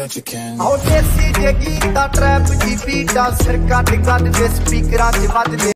that you can ਹੋ ਦੇਸੀ ਜੇ Gita trap ਜੀ ਬੀਟਾ ਸਿਰ ਕੱਟ ਕੱਟ ਦੇ ਸਪੀਕਰਾਂ 'ਚ ਵੱਜਦੇ